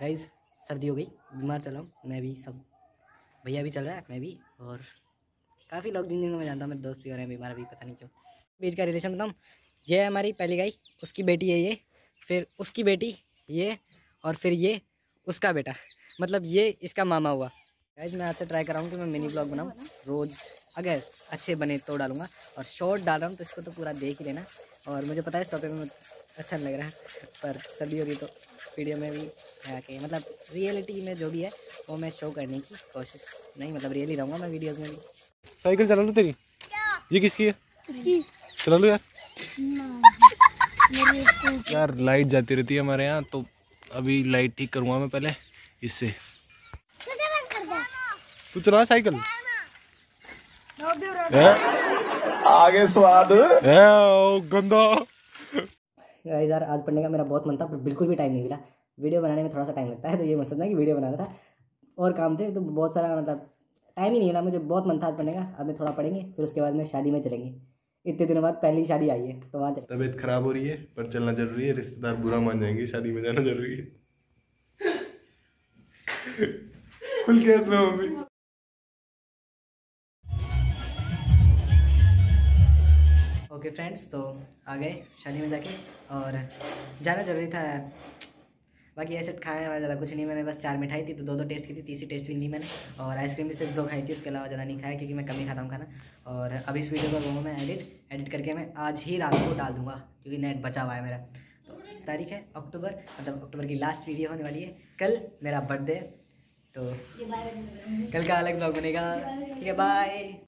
Guys सर्दी हो गई, बीमार चल हूँ। मैं भी सब, भैया भी चल रहा है, मैं भी, और काफ़ी लोग जिन जिनको मैं जानता हूँ, मेरे दोस्त भी हो रहे हैं, बीमार भी, पता नहीं क्यों। बीच का रिलेशन बताऊँ, ये है हमारी पहली गाय उसकी बेटी है ये, फिर उसकी बेटी ये, और फिर ये उसका बेटा मतलब ये इसका मामा हुआ। गाइज़ मैं आज से ट्राई कर रहा हूँ कि मैं मिनी ब्लॉग बनाऊँ, रोज़ अगर अच्छे बने तो डालूँगा, और शॉर्ट डाल रहा हूँ तो इसको तो पूरा देख ही लेना, और मुझे पता है इस टॉपिक में अच्छा लग रहा है पर सर्दी होगी तो वीडियो में भी आके मतलब रियलिटी में जो भी है वो मैं शो करने की कोशिश नहीं मतलब रियली रहूँगा मैं वीडियोस में भी। साइकिल चला लो तेरी। ये किसकी है? इसकी चला लो यार। यार लाइट जाती रहती है हमारे यहाँ तो अभी लाइट ठीक करूँगा मैं पहले इससे। तू चला साइकिल। आगे स्वाद। ओ, गंदा। गाइस यार आज पढ़ने का मेरा बहुत मन था पर बिल्कुल भी टाइम नहीं मिला। वीडियो बनाने में थोड़ा सा टाइम लगता है तो ये मत समझना कि वीडियो बना रहा था। और काम थे तो बहुत सारा मतलब टाइम ही नहीं मिला मुझे बहुत मन था आज पढ़ने का। अब मैं थोड़ा पढ़ेंगे फिर उसके बाद में शादी में चलेंगे। इतने दिनों बाद पहली शादी आई है तो वहाँ चले तबीयत खराब हो रही है पर चलना ज़रूरी है रिश्तेदार बुरा मान जाएँगे शादी में जाना ज़रूरी है। फुल कैस में ओके फ्रेंड्स तो आ गए शादी में जाके और जाना ज़रूरी था। बाकी ऐसे खाने वाला ज़्यादा कुछ नहीं मैंने बस चार मिठाई थी तो दो दो टेस्ट की थी तीसरी टेस्ट भी नहीं मैंने और आइसक्रीम भी सिर्फ़ दो खाई थी उसके अलावा ज़्यादा नहीं खाया क्योंकि मैं कम ही खाता हूँ खाना। और अब इस वीडियो को मैं एडिट एडिट करके मैं आज ही रात को डाल दूँगा क्योंकि नेट बचा हुआ है मेरा। तो तारीख है अक्टूबर मतलब अक्टूबर की लास्ट वीडियो होने वाली है। कल मेरा बर्थडे तो कल का अलग ब्लॉग बनेगा। ठीक है बाय